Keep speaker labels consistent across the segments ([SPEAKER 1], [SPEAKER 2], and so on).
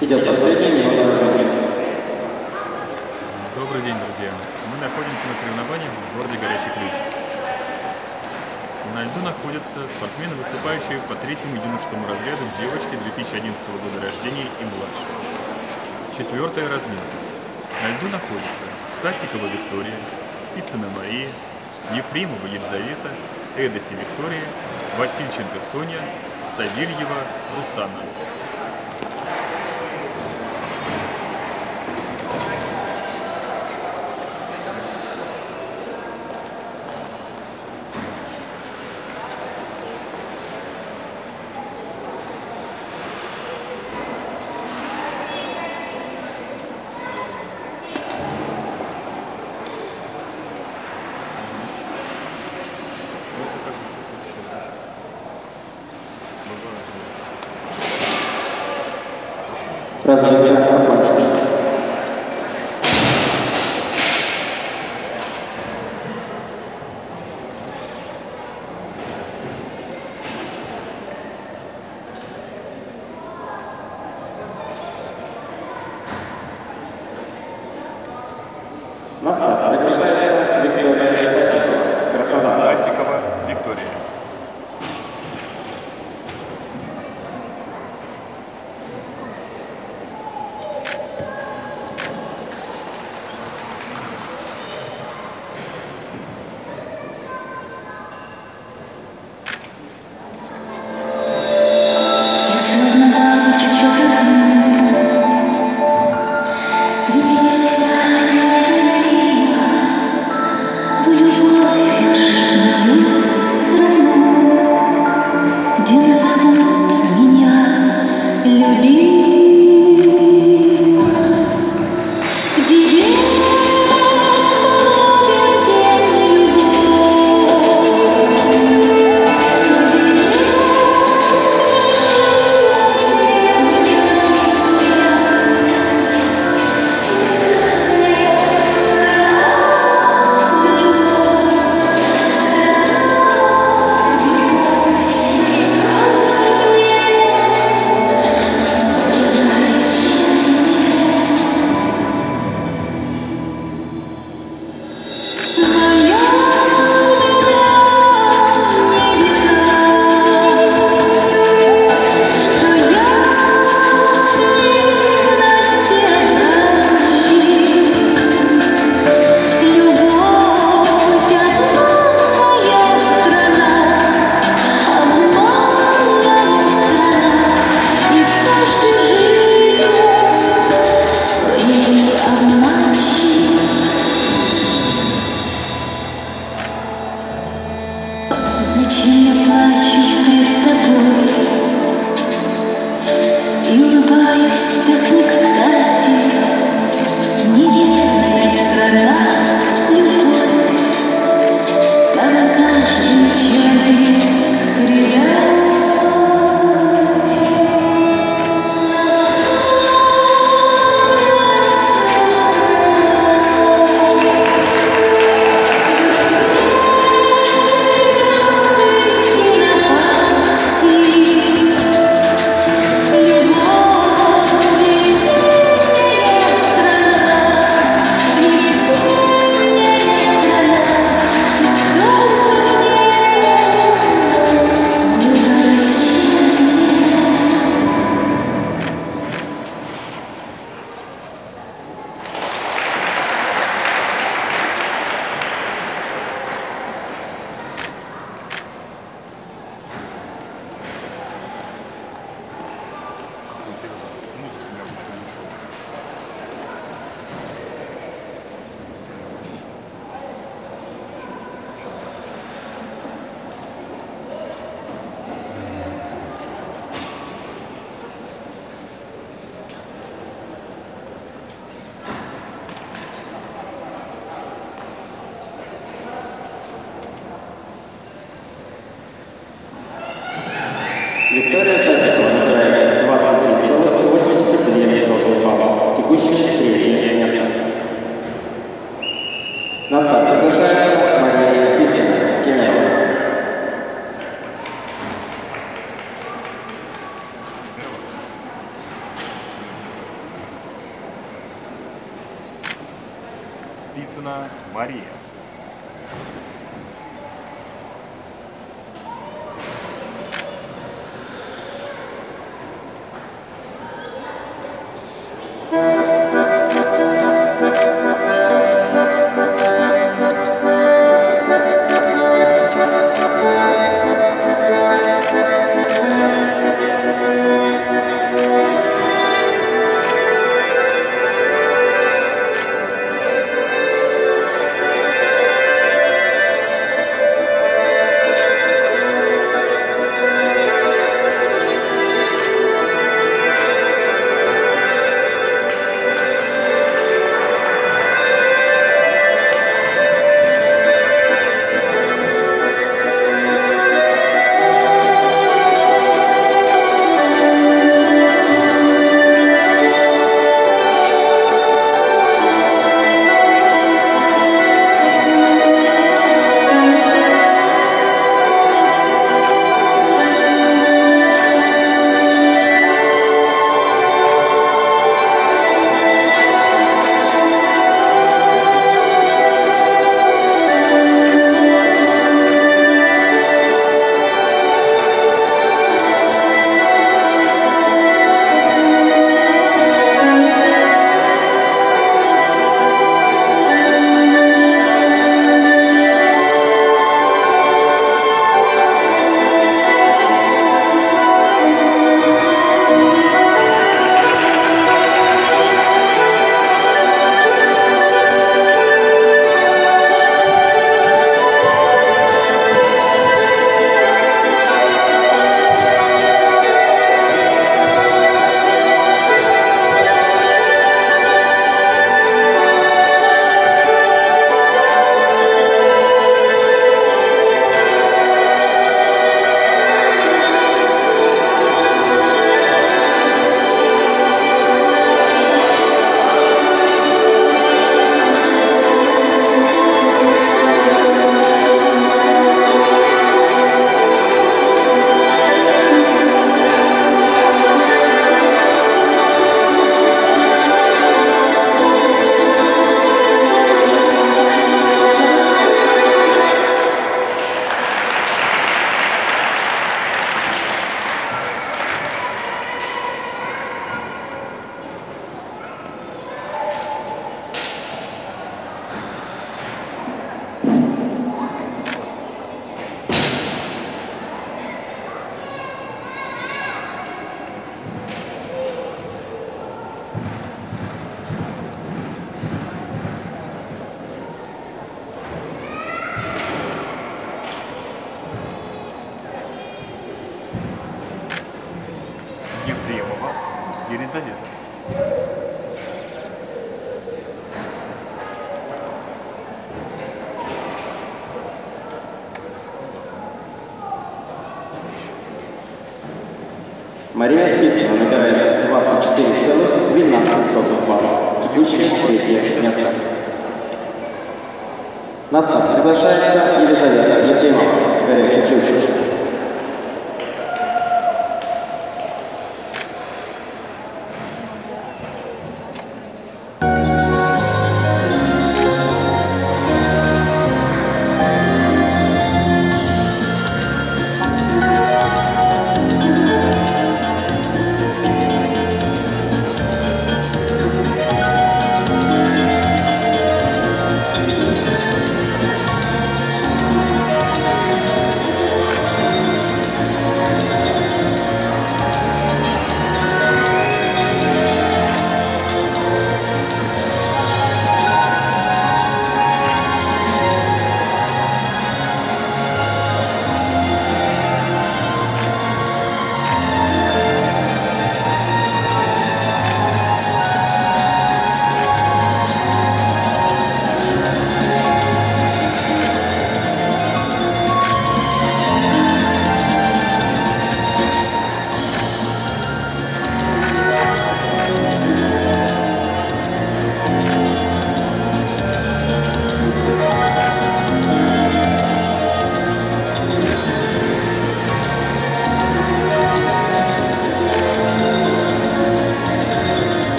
[SPEAKER 1] Идет разминки.
[SPEAKER 2] Добрый день, друзья! Мы находимся на соревнованиях в городе Горячий Ключ. На льду находятся спортсмены, выступающие по третьему юношескому разряду девочки 2011 года рождения и младше. Четвертая разминка. На льду находятся Сасикова Виктория, Спицына Мария, Ефремова Елизавета, Эдоси Виктория, Васильченко Соня, Савельева Русана.
[SPEAKER 1] Разминка окончена.
[SPEAKER 2] to Мария
[SPEAKER 1] Спицына набирает 24,12 балла. Текущее третье место. На старт приглашается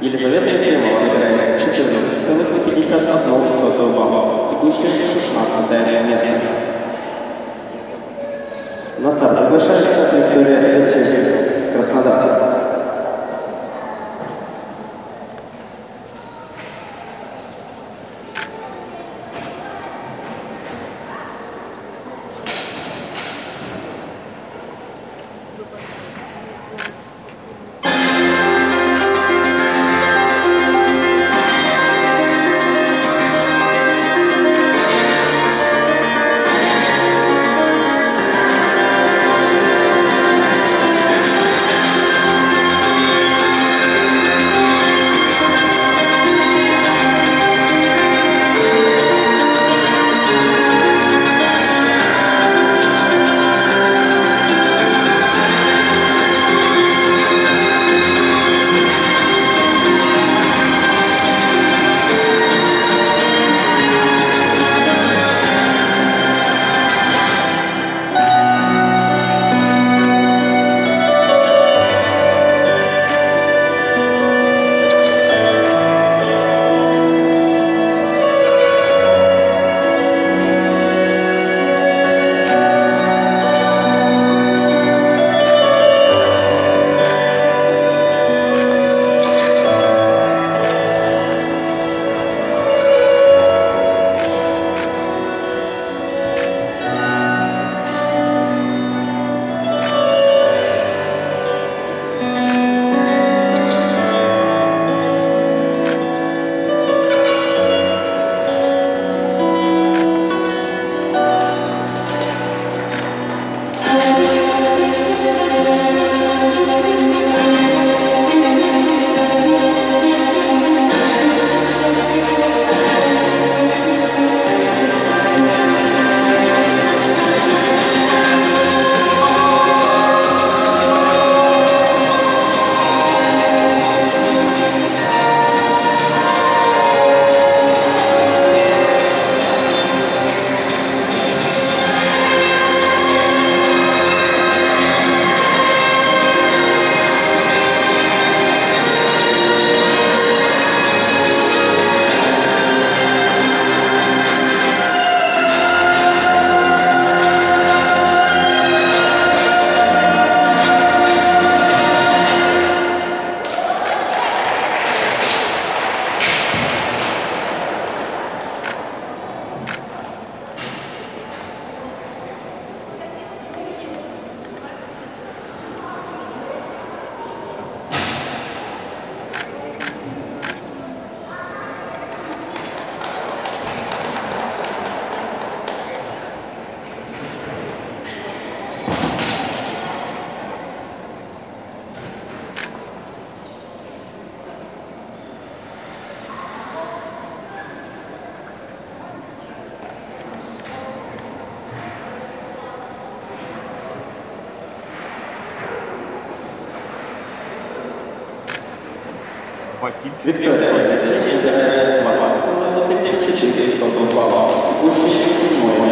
[SPEAKER 1] Елизавета Ефремова набирает 14,51 балла. Текущее 16 место. На старт приглашается Виктория Васильевна, Краснодар.
[SPEAKER 2] Васильчик.
[SPEAKER 1] Виктория 20,34 балла. Текущее седьмое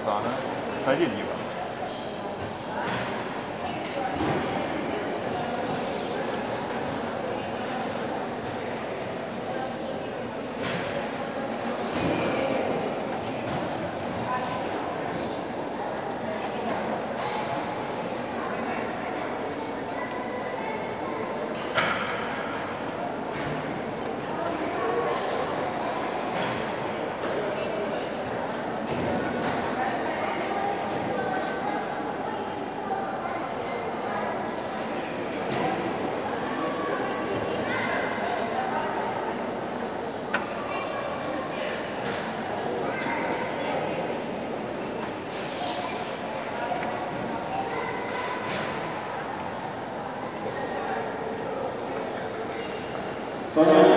[SPEAKER 2] Русана Савельева.
[SPEAKER 1] Соня Сосична,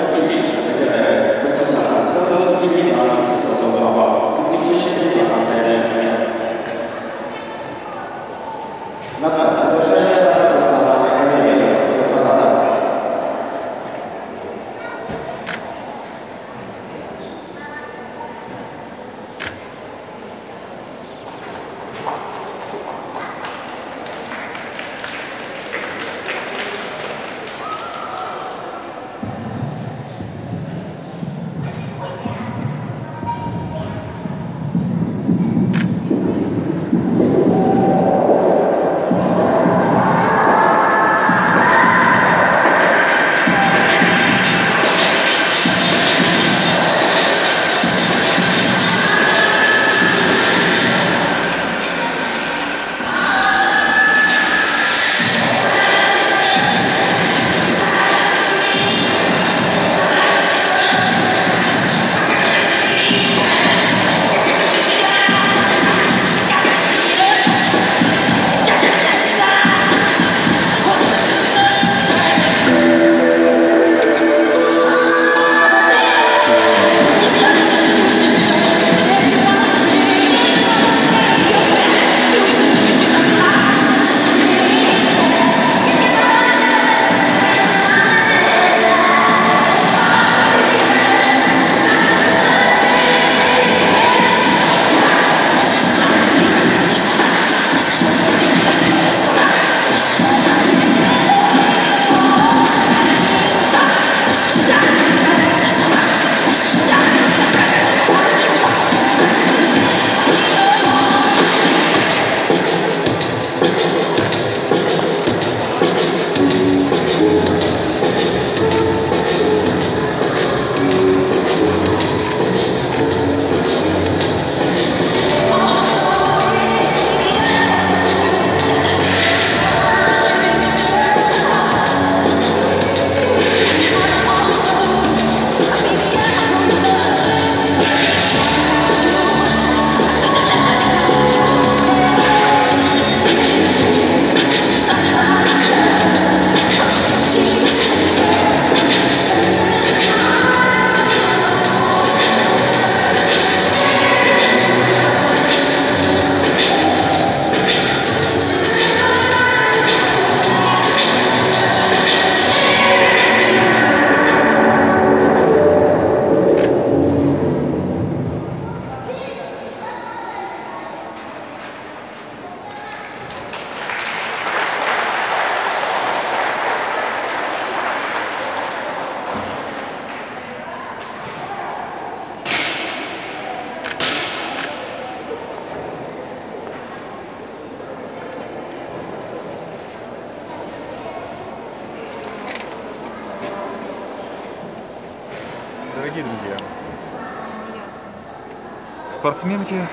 [SPEAKER 2] спортсменки,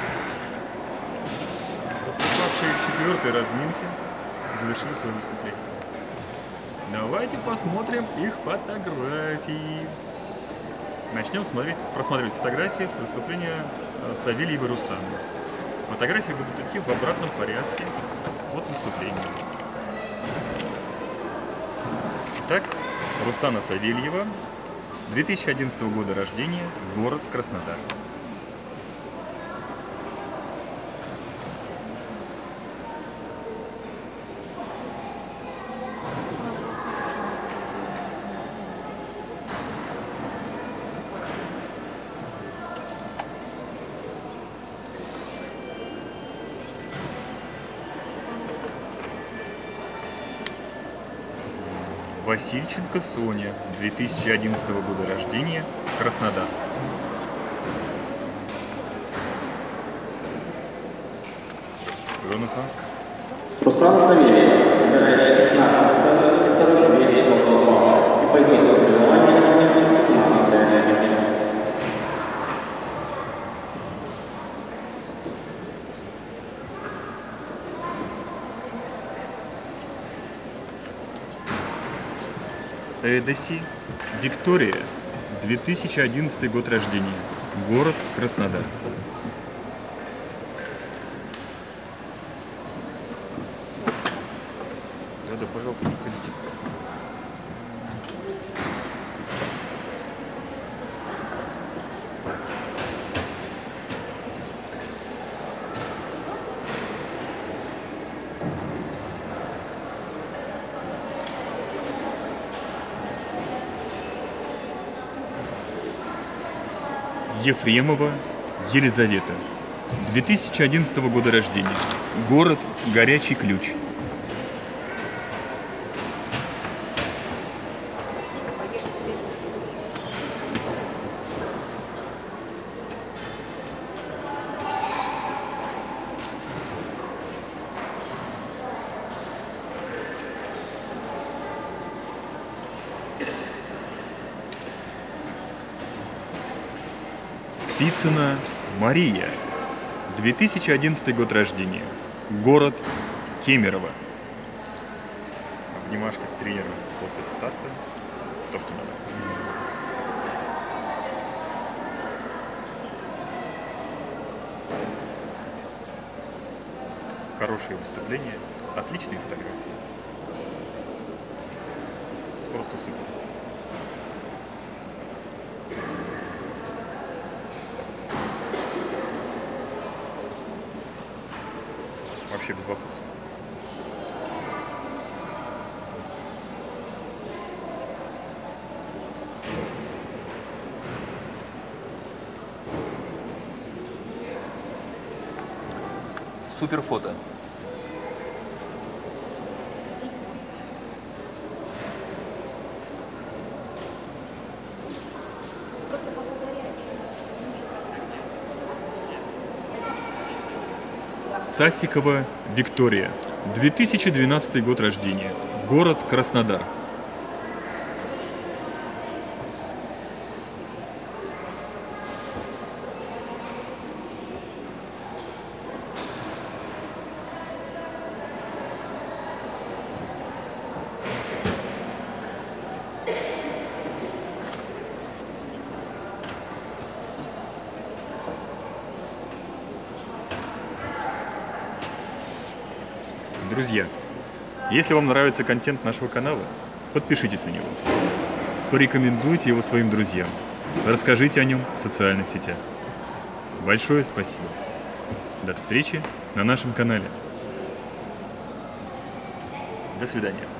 [SPEAKER 2] выступавшие в четвертой разминке, завершили свое выступление. Давайте посмотрим их фотографии. Начнем смотреть, просматривать фотографии с выступления э, Савельева Русана. Фотографии будут идти в обратном порядке от выступления. Итак, Русана Савельева, 2011 года рождения, город Краснодар. Васильченко Соня, 2011 года рождения, Краснодар. Жонуса.
[SPEAKER 1] Руслана Савельева набирает 15,42 балла и пойдет на соревнования на 17 место.
[SPEAKER 2] Эдеси, Виктория, 2011 год рождения, город Краснодар. Ефремова Елизавета, 2011 года рождения, город Горячий Ключ. Спицына Мария, 2011 год рождения, город Кемерово. Обнимашки с тренером после старта. То, что надо. Хорошие выступления, отличные фотографии. Просто супер. Вообще без вопросов. Супер фото. Сасикова Виктория, 2012 год рождения, город Краснодар. Друзья, если вам нравится контент нашего канала, подпишитесь на него. Порекомендуйте его своим друзьям. Расскажите о нем в социальных сетях. Большое спасибо. До встречи на нашем канале. До свидания.